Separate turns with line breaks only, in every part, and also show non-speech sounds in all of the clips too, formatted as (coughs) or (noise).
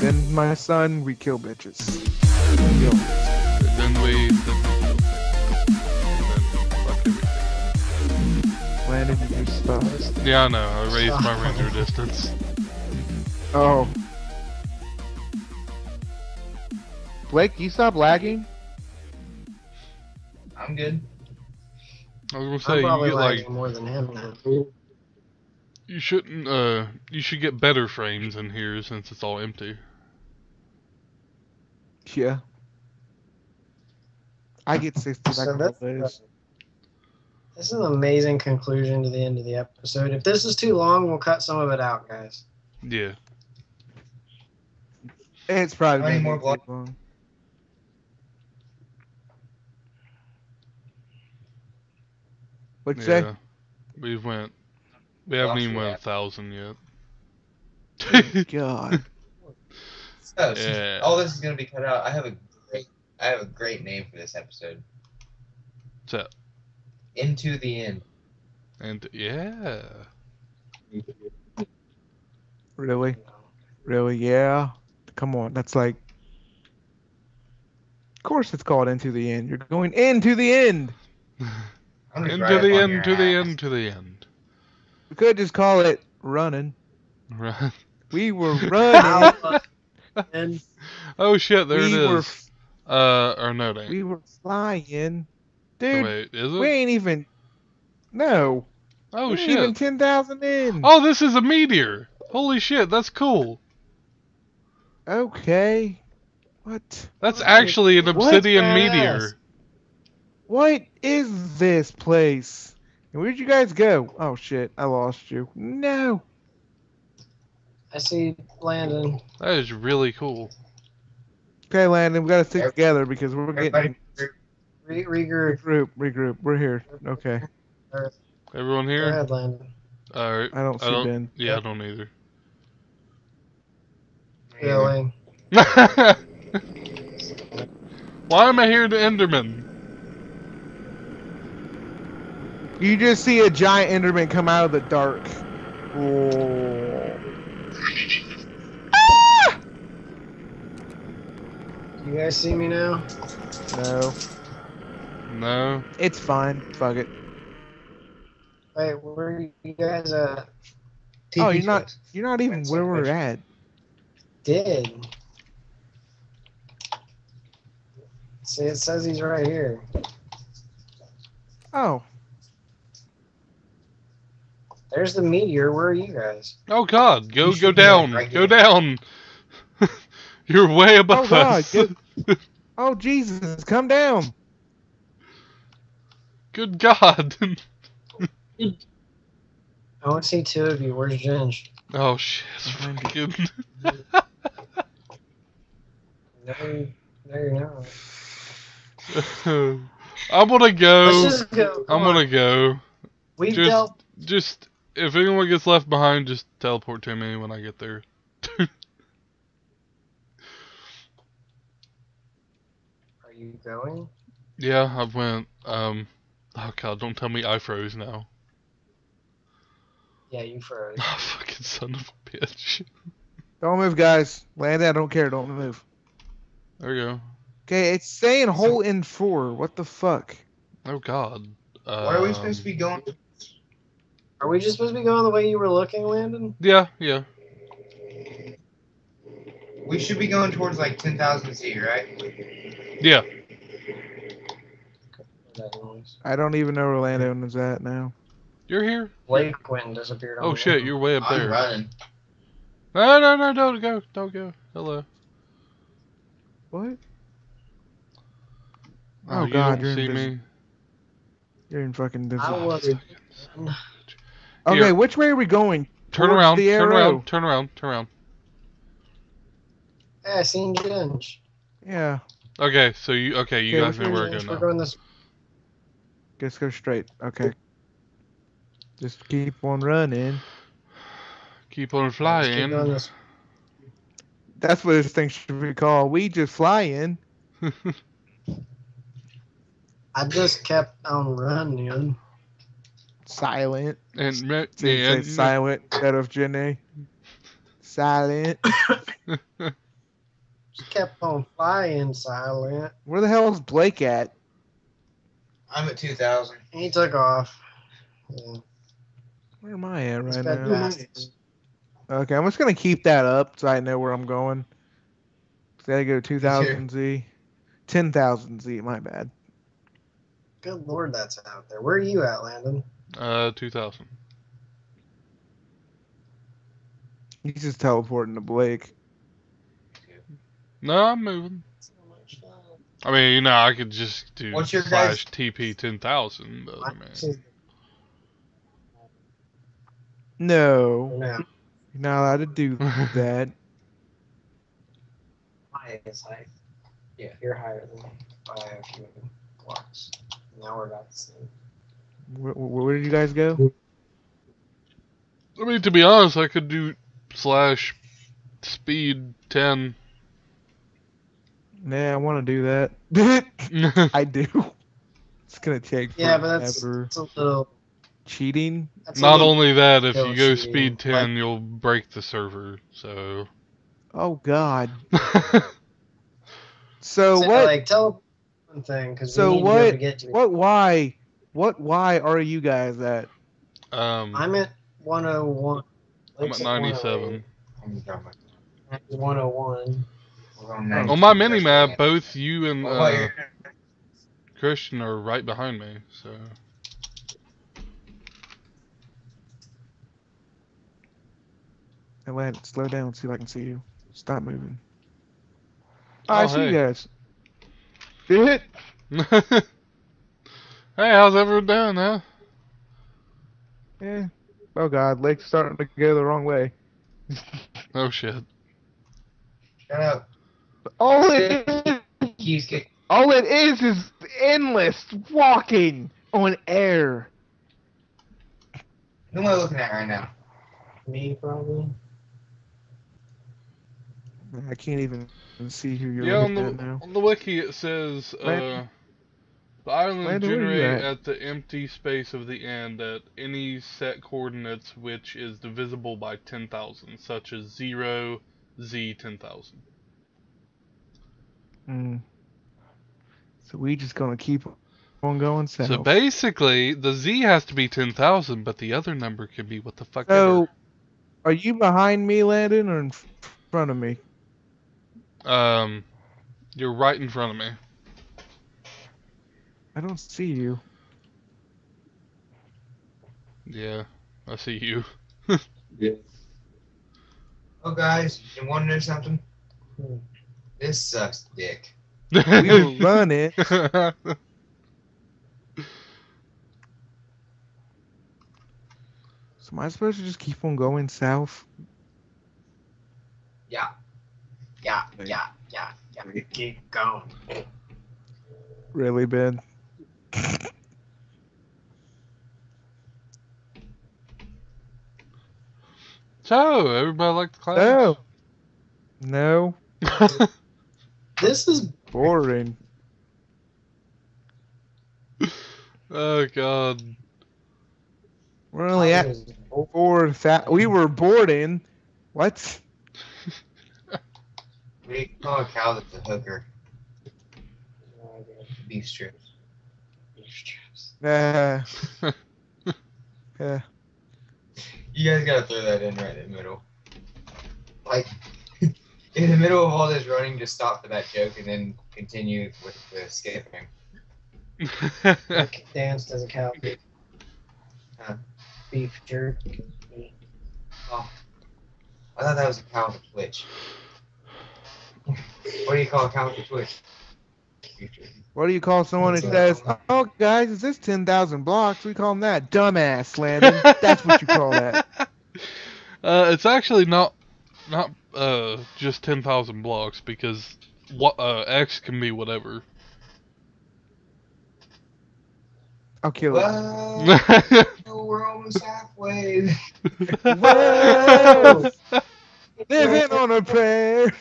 Then my son, we kill bitches. Kill.
Then we. Fuck
you just.
Yeah, I know. I raised my render distance.
Oh. Blake, you stop lagging?
I'm good.
I was gonna
I'm
say you get like
more than him now.
you shouldn't. Uh, you should get better frames in here since it's all empty.
Yeah. I get 60
So
like
that's-
always.
This is an amazing conclusion to the end of the episode. If this is too long, we'll cut some of it out, guys.
Yeah.
It's probably
How many more
be
blocks?
too long. What'd you
Yeah. We went. We haven't even
your
went a thousand yet.
say? (laughs) God.
So,
Yeah.
all this is gonna be cut out. I have a great, I have a great name for this episode.
So,
Into the end.
and yeah.
Really? Really? Yeah. Come on. That's like. Of course, it's called Into the End. You're going into the end. (laughs)
I'm just
Into the end,
your
to the end, to the end.
We could just call it running.
Right.
We were (laughs) running.
Oh shit, there
we
it
were.
Uh, or no, it ain't.
We were flying,
Oh,
dude.
Wait, is it?
we ain't even. No.
oh
we ain't
shit.
Even ten thousand in.
Oh, this is a meteor. Holy shit, that's cool.
Okay. What?
That's actually an obsidian meteor.
What is this place? And Where'd you guys go? Oh shit! I lost you. No.
I see Landon.
That is really cool.
Okay, Landon, we gotta stick
Every-
together because we're getting
Re- regroup.
regroup. Regroup. We're here. Okay.
Everyone
Go
here?
ahead, Landon.
Alright.
I don't see
I don't,
Ben.
yeah, I don't either.
Yeah, (laughs)
Why am I here to Enderman?
You just see a giant Enderman come out of the dark. Oh. Ah!
You guys see me now?
No,
No.
it's fine. Fuck it.
Wait, where are you guys at?
Oh, you're not. You're not even
That's
where we're at.
Did. See, it says he's right here.
Oh,
There's the meteor. Where are you guys?
Oh god, go go down.
right
go
here.
down. (laughs) You're way above oh,
God,
us.
get- (laughs) oh Jesus! Come down.
Good god. (laughs)
I want to see two of you. Where's Ginge?
oh shit.
Behind
Fucking-
No, no, you're not.
I'm gonna go.
Let's just go.
I'm
on.
gonna go.
We've
just-
dealt.
Just if anyone gets left behind, just teleport to me when I get there. (laughs)
Are you going?
yeah, I went. Um. Oh god, don't tell me I froze now.
Yeah, you froze. (laughs)
Oh, fucking son of a bitch. (laughs)
Don't move, guys. Land. I don't care. Don't move.
There we go.
Okay, it's saying hole in four. What the fuck?
Oh god. Um,
Where are we supposed to be going?
Are we just supposed to be going the way you were looking, Landon?
Yeah, yeah.
We should be going towards like 10,000 Z, right?
Yeah.
I don't even know where Landon is at now.
You're here.
Blake Quinn disappeared. on
Oh
the
shit,
way.
you're way up
I'm
there.
running.
No, no, no, don't go. Don't go. Hello.
What?
Oh,
Oh,
you
God,
don't
you're
see
invisible.
me.
You're in fucking. Dis-
I was.
Okay,
Here.
which way are we going?
Turn
Towards
around.
the
Turn
arrow.
around. Turn around. Turn around.
Hey, I seen Ginge.
Yeah,
Okay, so you okay? You
Okay,
guys
which
know
way
where to
Ginge,
go
We're
now.
going this.
just go straight. Okay. Just keep on running.
Keep on
let's keep going
flying.
That's what this thing should be called. We just flying. (laughs)
I just kept on running.
Silent.
And, me-
Did say
and
silent instead of Jenny? Silent. (coughs) (laughs)
Just kept on flying silent.
Where the hell is Blake at?
I'm at 2,000.
He took off. Yeah,
Where am I at right
been
now?
fast.
Okay, I'm just gonna keep that up so I know where I'm going. So I go 2,000 Z, 10,000 Z. My bad.
Good lord, that's out there. Where are you at, Landon?
Uh, 2000.
He's just teleporting to Blake.
No, I'm moving. I mean, you know, I could just do
What's your
slash TP 10,000, but I mean,
No,
No,
you're not allowed to do (laughs) that.
my is high. Yeah, you're higher than me by a few blocks. Now we're about the same.
Where, where did you guys go?
I mean, to be honest, I could do slash speed 10.
Nah, I want to do that. (laughs) I do. It's gonna take
Yeah, but that's
forever.
it's a little.
Cheating?
That's
Not
little-
only that, if you go
cheating,
speed 10,
like-
you'll break the server, so.
Oh God. (laughs) So
So,
what?
Like tell one thing because
So
we need to be
what-
to get to.
What? Why? What? Why are you guys at?
um,
I'm at 101.
I'm at 97.
I'm done
101.
On my mini map, both you and uh, Christian are right behind me, so.
Atlanta, slow down. See if I can see you. Stop moving. Oh, I
Oh,
see
hey.
you guys. (laughs) Hit. (laughs)
hey, how's everyone doing, huh?
Yeah. Oh God, Lake's starting to go the wrong way. (laughs)
Oh shit.
Shut up.
All it is, all it is, is endless walking on air.
Who am I looking at right now?
Me probably.
I can't even see who you're
yeah, on
looking
the
at now.
on the wiki it says uh,
Landon?
The island
Landon,
generate
at?
at the empty space of the end at any set coordinates which is divisible by ten thousand, such as zero, z ten thousand.
Mm. So we just gonna keep on going south.
So basically, the z has to be ten thousand, but the other number can be what the fuck
So, are you behind me, Landon, or in front of me?
Um, you're right in front of me.
I don't see you.
Yeah, I see you.
Oh, guys, you want to know something? This sucks dick.
We were running. (laughs) So am I supposed to just keep on going south?
Yeah.
Yeah, yeah, yeah, yeah. Keep going.
Really, Ben?
So, everybody like the class?
No. No. (laughs)
This is
Boring.
oh god.
We're only at four thou- We were boarding. What?
We call a cow that's a hooker. Beef strips.
Uh, (laughs) yeah.
You guys gotta throw that in right in the middle. Like, (laughs) in the middle of all this running, just stop for that joke and then continue with the skipping.
danced as a cow.
Huh.
Beef jerky.
Oh, I thought that was a cow with a twitch. What do you call a cow with a twitch? Beef jerky.
What do you call someone that says, "Oh, guys, is this ten thousand blocks?" We call them that dumbass, Landon. That's what you call that. (laughs)
Uh, it's actually not not uh just ten thousand blocks because what uh X can be whatever.
I'll kill it.
Oh, we're almost halfway. (laughs)
Whoa! (laughs) Living on a prayer.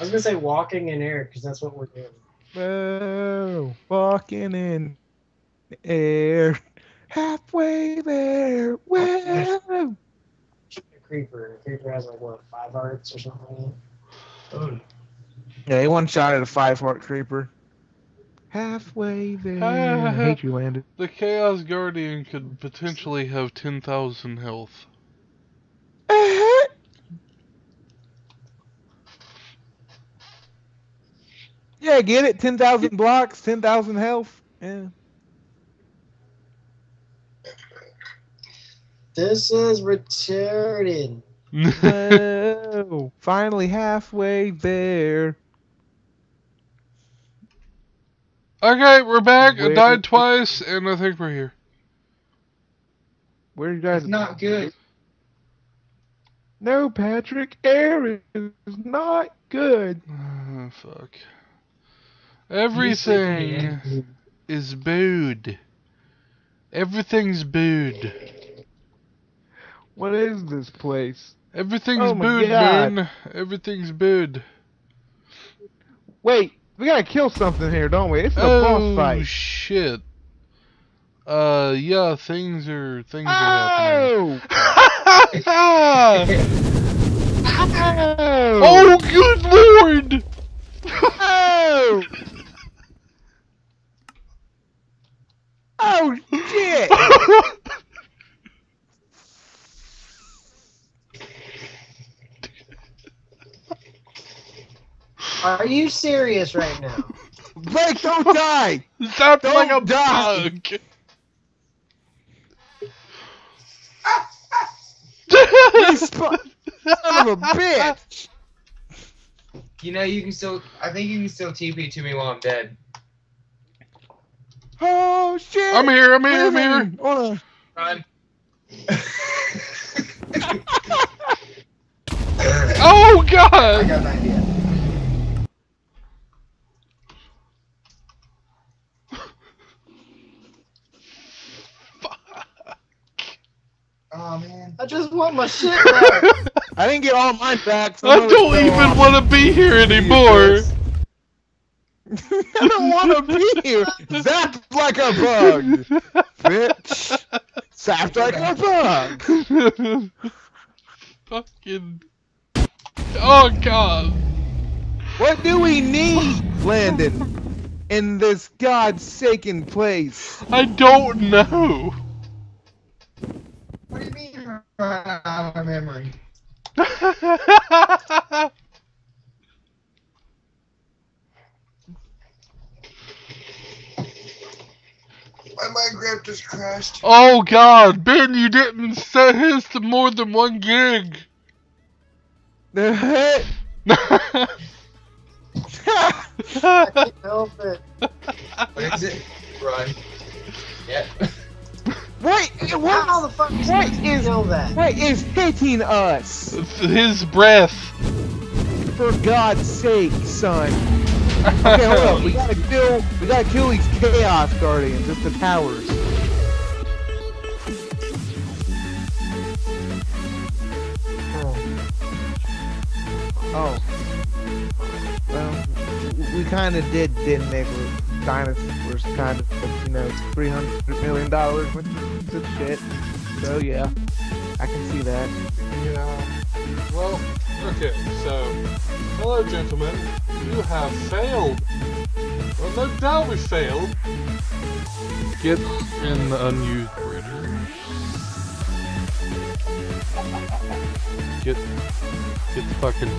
I was gonna say walking in air because that's what we're doing.
Oh, walking in air, halfway there. Whoa.
Creeper. A creeper has like what five hearts or something.
Oh,
Yeah, he one shot at a five heart creeper. Halfway there. I hate you, Landon.
The Chaos Guardian could potentially have 10,000 health.
Yeah, get it? 10,000 blocks, 10,000 health. Yeah.
This is retarded. (laughs)
Whoa, finally halfway there.
okay, we're back. I died twice, and I think we're here.
Where you guys?
it's not good.
No, Patrick, air is not good.
Ah, fuck. Everything is booed. Everything's booed.
What is this place?
Everything's
Oh
booed,
God.
man. Everything's booed.
Wait, we gotta kill something here, don't we? It's a
Oh
boss fight.
Oh shit. Uh, yeah, things are things are
Oh!
happening.
Oh! (laughs)
oh, good lord! (laughs)
Oh! Oh shit!
Are you serious right now?
Blake, don't die!
Sounds
Don't
like a
die.
bug.
You Son of a bitch!
You know, you can still. I think you can still TP to me while I'm dead.
Oh shit!
I'm here, I'm here, I'm here.
Living on
Run. (laughs)
Oh
I
god!
got an idea. (laughs) Oh man.
I just want my shit back. (laughs)
I didn't get all mine back. so
I don't even want to be here anymore.
I don't want to be here. Zapped like a bug, bitch. Zapped like a bug.
Fucking. Oh god.
What do we need, Landon, in this godforsaken place?
I don't know.
What do you mean run out of memory? (laughs) My Minecraft just crashed.
oh god, Ben, you didn't set his to more than one gig. (laughs)
Wait,
I can't help it.
What is it? Run. Yep.
what,
How
what,
the fuck is
What
you
is-
know that?
what is hitting us?
his breath.
For God's sake, son. Okay, hold up. We gotta kill. We gotta kill these chaos guardians. It's the towers. Oh. Well, we kind of did, didn't? With dinosaurs, kind of, you know, three hundred million dollars worth of shit. So yeah, I can see that.
Yeah. Well, okay, so. Hello, gentlemen. You have failed. Well, no doubt we failed. Get in the unused bridge. Get. Get the fucking.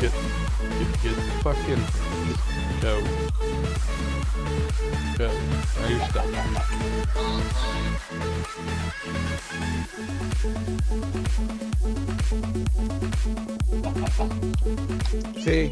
Get. Get, get the fucking. Go. Go. Now you're stuck.
See,